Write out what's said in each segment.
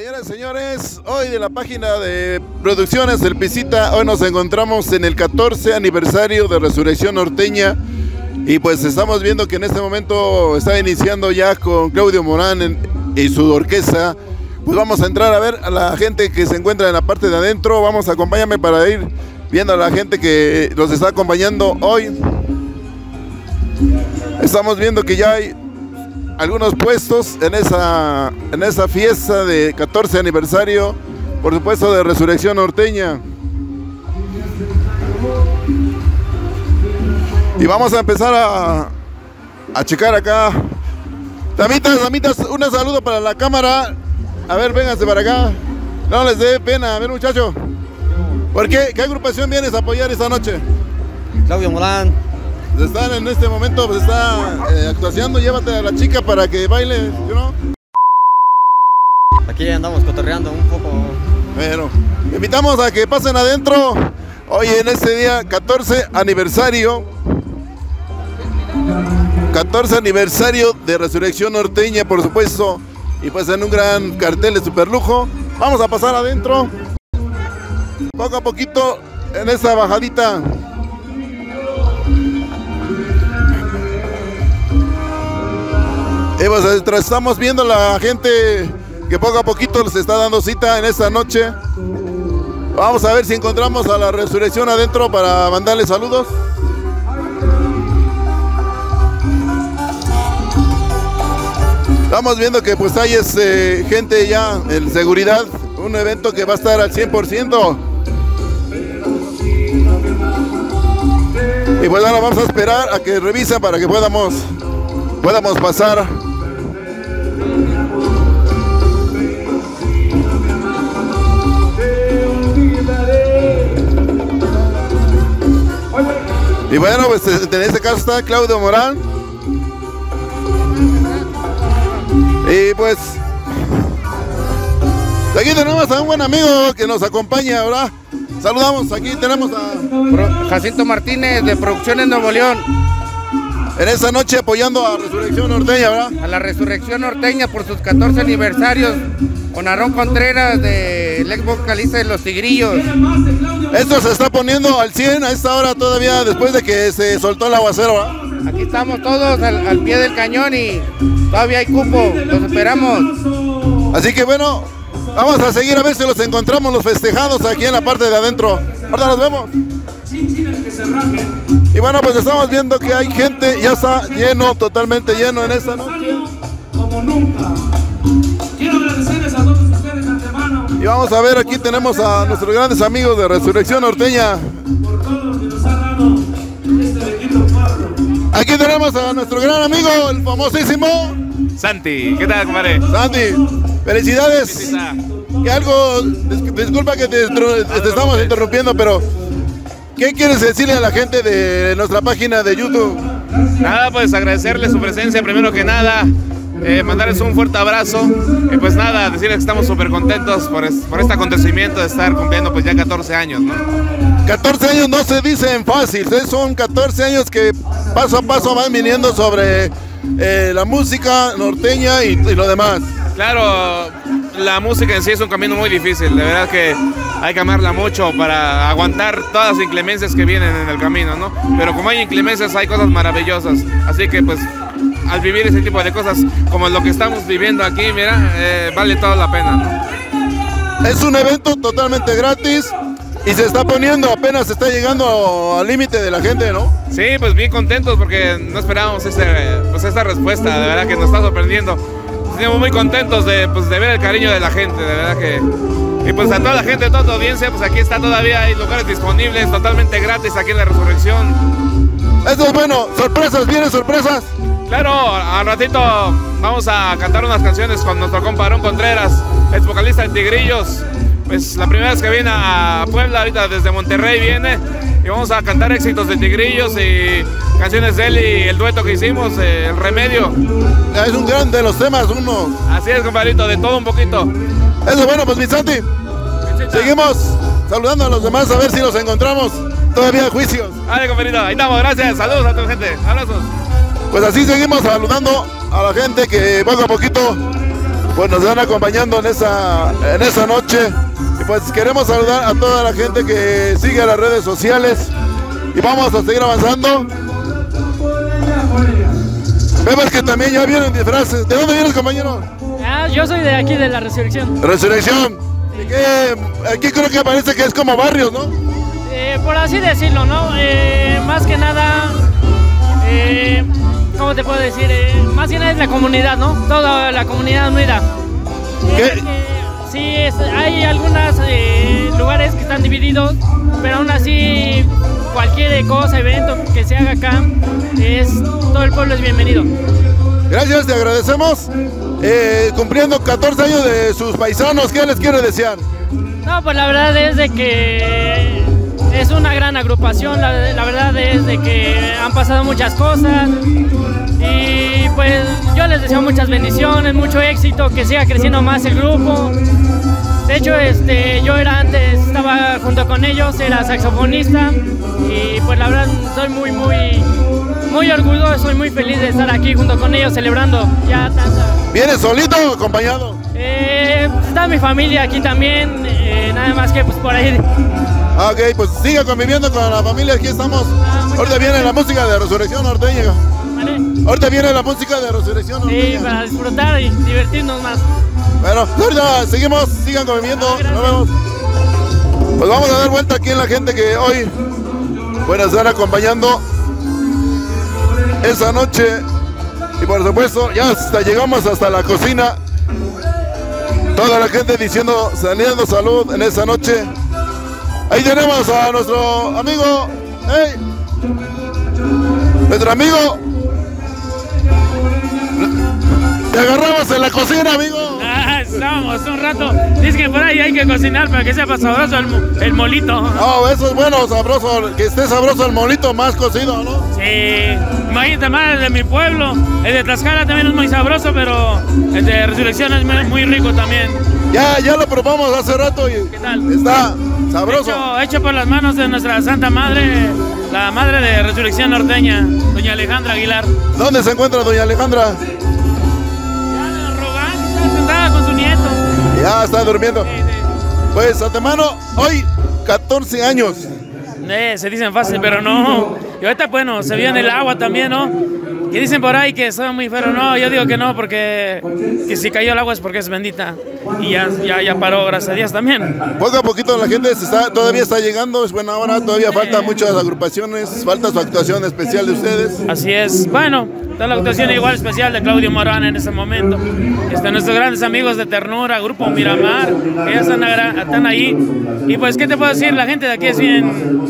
Señoras y señores, hoy de la página de Producciones del Pisita, hoy nos encontramos en el 14 aniversario de Resurrección Norteña y pues estamos viendo que en este momento está iniciando ya con Claudio Morán en- y su orquesta. Pues vamos a entrar a ver a la gente que se encuentra en la parte de adentro. Vamos, acompáñame para ir viendo a la gente que nos está acompañando hoy. Estamos viendo que ya hay algunos puestos en esa, en esa fiesta de 14 aniversario, por supuesto, de Resurrección Norteña. Y vamos a empezar a, a checar acá. Damitas, damitas, un saludo para la cámara. A ver, vénganse para acá. No les dé pena, a ver muchacho. ¿Por qué? ¿Qué agrupación vienes a apoyar esta noche? Claudio Morán, Están en este momento, pues está eh, actuación, llévate a la chica para que baile, ¿sí no? aquí andamos cotorreando un poco. Bueno, invitamos a que pasen adentro. Hoy en este día 14 aniversario. 14 aniversario de Resurrección Norteña, por supuesto. Y pues en un gran cartel de super lujo. Vamos a pasar adentro. Poco a poquito en esta bajadita. Y pues mientras estamos viendo la gente que poco a poquito se está dando cita en esta noche. Vamos a ver si encontramos a la resurrección adentro para mandarle saludos. Estamos viendo que pues hay este, gente ya en seguridad, un evento que va a estar al 100%. Y pues ahora vamos a esperar a que revisen para que podamos, podamos pasar. Y bueno, pues en este caso está Claudio Morán. Y pues aquí tenemos a un buen amigo que nos acompaña, ¿verdad? Saludamos, aquí tenemos a Jacinto Martínez de Producciones Nuevo León, en esta noche apoyando a Resurrección Norteña, ¿verdad? a la Resurrección Norteña por sus 14 aniversarios, con Aarón Contreras del ex vocalista de Los Tigrillos. Esto se está poniendo al 100 a esta hora todavía después de que se soltó el aguacero, ¿verdad? Aquí estamos todos al, al pie del cañón y todavía hay cupo, los esperamos. Así que bueno, vamos a seguir a ver si los encontramos los festejados aquí en la parte de adentro. Ahora nos vemos. Y bueno, pues estamos viendo que hay gente, ya está lleno, totalmente lleno en esta noche. como nunca. Quiero Y vamos a ver, aquí tenemos a nuestros grandes amigos de Resurrección Norteña. por todo lo que nos ha dado este bendito pueblo. Aquí tenemos a nuestro gran amigo, el famosísimo Santi, ¿qué tal, compadre? Santi. Felicidades. Que algo, dis- disculpa que te, te estamos interrumpiendo, pero ¿qué quieres decirle a la gente de nuestra página de YouTube? Nada, pues agradecerle su presencia primero que nada, eh, mandarles un fuerte abrazo y pues nada, decirles que estamos súper contentos por, es- por este acontecimiento de estar cumpliendo pues ya 14 años, ¿no? 14 años no se dicen fácil, ¿eh? son 14 años que paso a paso van viniendo sobre eh, la música norteña y, y lo demás. Claro, la música en sí es un camino muy difícil, de verdad que hay que amarla mucho para aguantar todas las inclemencias que vienen en el camino, ¿no? Pero como hay inclemencias hay cosas maravillosas, así que pues al vivir ese tipo de cosas como lo que estamos viviendo aquí, mira, eh, vale toda la pena, ¿no? Es un evento totalmente gratis y se está poniendo, apenas se está llegando al límite de la gente, ¿no? Sí, pues bien contentos porque no esperábamos este, pues esta respuesta, de verdad que nos está sorprendiendo. Estamos muy contentos de, pues, de ver el cariño de la gente, de verdad que... Y pues a toda la gente, a toda tu audiencia, pues aquí está todavía, hay lugares disponibles totalmente gratis aquí en la Resurrección. Eso es bueno, sorpresas, vienen sorpresas. Claro, al ratito vamos a cantar unas canciones con nuestro compa Aarón Contreras, ex vocalista de Tigrillos. Pues la primera vez que viene a Puebla, ahorita desde Monterrey viene, y vamos a cantar éxitos de Tigrillos y canciones de él y el dueto que hicimos, eh, El Remedio. Es un gran de los temas, uno. Así es, compadrito, de todo un poquito. Eso es bueno, pues mi Santi, seguimos saludando a los demás a ver si los encontramos. Todavía a juicios. Dale, compadrito, ahí estamos, gracias, saludos a toda la gente, abrazos. Pues así seguimos saludando a la gente que poco a poquito pues nos van acompañando en esa, en esa noche. Y pues queremos saludar a toda la gente que sigue las redes sociales. Y vamos a seguir avanzando. Vemos que también ya vienen disfraces. ¿De dónde vienes, compañero? Ah, yo soy de aquí, de la Resurrección. Resurrección. ¿Y qué? Aquí creo que parece que es como barrios, ¿no? Eh, por así decirlo, ¿no? Eh, más que nada, eh, ¿cómo te puedo decir? Eh, más que nada es la comunidad, ¿no? Toda la comunidad unida. Eh, sí, es- hay algunos lugares que están divididos, pero aún así cualquier cosa, evento que se haga acá, es, todo el pueblo es bienvenido. Gracias, te agradecemos. Eh, cumpliendo 14 años de sus paisanos, ¿qué les quiere desear? No, pues la verdad es de que es una gran agrupación, la, la verdad es de que han pasado muchas cosas y pues yo les deseo muchas bendiciones, mucho éxito, que siga creciendo más el grupo. De hecho, este, yo era antes, estaba junto con ellos, era saxofonista y pues la verdad soy muy, muy, muy orgulloso, soy muy feliz de estar aquí junto con ellos celebrando ya tanta... ¿Vienes solito o acompañado? Eh, pues, está mi familia aquí también, eh, nada más que pues por ahí Ah, Ok, pues siga conviviendo con la familia, aquí estamos. Ahorita viene la música de Resurrección Norteña. ¿vale? Ahorita viene la música de Resurrección Sí, Norteña. para disfrutar y divertirnos más. Bueno, ahorita seguimos, sigan conviviendo, Ah, nos vemos. Pues vamos a dar vuelta aquí en la gente que hoy puede estar acompañando esa noche. Y por supuesto, ya hasta llegamos hasta la cocina. Toda la gente diciendo, saliendo salud en esa noche. Ahí tenemos a nuestro amigo, ¡hey! nuestro amigo. Te agarramos en la cocina, amigo. Ah, estábamos un rato. Dice que por ahí hay que cocinar para que sepa sabroso el, mo- el molito. No, eso es bueno, sabroso, que esté sabroso el molito más cocido, ¿no? Sí, imagínate más el de mi pueblo. El de Tlaxcala también es muy sabroso, pero el de Resurrección es muy- muy rico también. Ya, ya lo probamos hace rato y ¿Qué tal? está sabroso. Hecho, hecho por las manos de nuestra Santa Madre, la madre de Resurrección Norteña, doña Alejandra Aguilar. ¿Dónde se encuentra doña Alejandra? Ya, rogando, está sentada con su nieto. Ya está durmiendo. Sí, sí. Pues, antemano, hoy 14 años. Eh, se dicen fácil, pero no. Y ahorita, bueno, se vio en el agua también, ¿no? Y dicen por ahí que soy muy feo. No, yo digo que no, porque que si cayó el agua es porque es bendita. Y ya, ya, ya paró, gracias a Dios también. Poco a poquito la gente se está, todavía está llegando, es buena hora, todavía falta muchas agrupaciones, falta su actuación especial de ustedes. Así es. Bueno, está la actuación igual especial de Claudio Morán en ese momento. Están nuestros grandes amigos de Ternura, Grupo Miramar, que ya están, están ahí. Y pues, ¿qué te puedo decir? La gente de aquí es bien,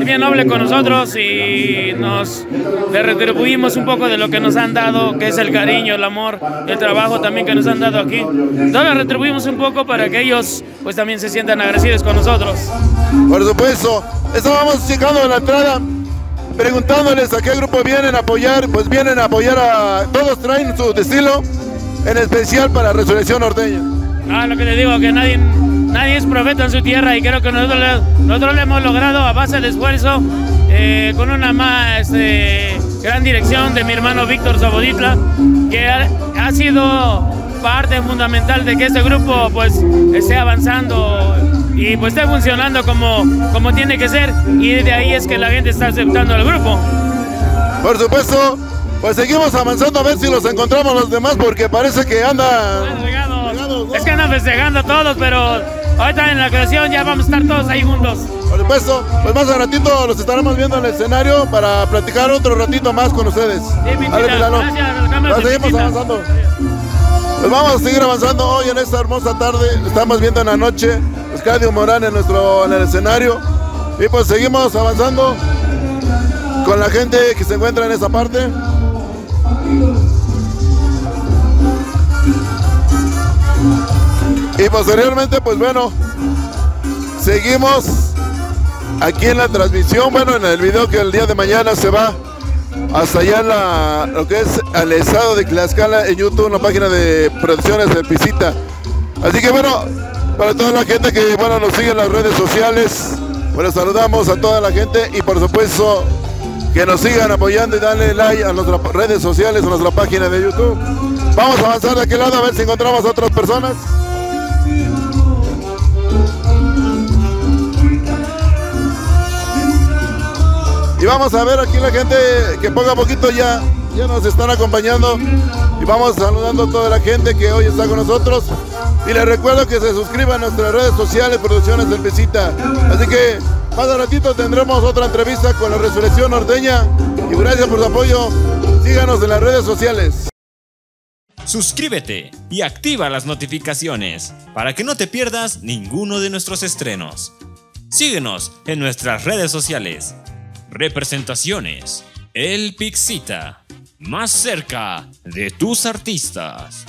es bien noble con nosotros y nos le retribuimos un poco de lo que nos han dado, que es el cariño, el amor, el trabajo también que nos han dado aquí. Entonces retribuimos un poco para que ellos pues también se sientan agradecidos con nosotros. Por supuesto, estábamos checando en la entrada, preguntándoles a qué grupo vienen a apoyar, pues vienen a apoyar a, todos traen su estilo, en especial para Resurrección Norteña. Ah, lo que te digo, que nadie, nadie es profeta en su tierra y creo que nosotros, nosotros lo hemos logrado a base de esfuerzo, eh, con una más eh, gran dirección de mi hermano Víctor Zaboditla, que ha, ha sido parte fundamental de que este grupo pues esté avanzando y pues esté funcionando como, como tiene que ser y de ahí es que la gente está aceptando al grupo. Por supuesto, pues seguimos avanzando a ver si los encontramos los demás porque parece que andan... Regados. Regados, ¿no? Es que andan festejando todos, pero ahorita en la creación ya vamos a estar todos ahí juntos. Por supuesto, pues más a ratito los estaremos viendo en el escenario para platicar otro ratito más con ustedes. mi Dale. Gracias, Pues seguimos avanzando. Pues vamos a seguir avanzando hoy en esta hermosa tarde. Estamos viendo en la noche Claudio Morán en nuestro en el escenario. Y pues seguimos avanzando con la gente que se encuentra en esa parte. Y posteriormente, pues bueno, seguimos aquí en la transmisión, bueno, en el video que el día de mañana se va hasta allá en la, lo que es al estado de Tlaxcala en YouTube, en la página de producciones de Pisita. Así que bueno, para toda la gente que bueno nos sigue en las redes sociales, bueno, saludamos a toda la gente y por supuesto que nos sigan apoyando y darle like a nuestras redes sociales, a nuestra página de YouTube. Vamos a avanzar de aquel lado a ver si encontramos a otras personas. Y vamos a ver aquí la gente que poco a poquito ya, ya nos están acompañando. Y vamos saludando a toda la gente que hoy está con nosotros. Y les recuerdo que se suscriban a nuestras redes sociales, Producciones del Visita. Así que más de ratito tendremos otra entrevista con la Resurrección Norteña. Y gracias por su apoyo. Síganos en las redes sociales. Suscríbete y activa las notificaciones para que no te pierdas ninguno de nuestros estrenos. Síguenos en nuestras redes sociales. Representaciones. El Pixita. Más cerca de tus artistas.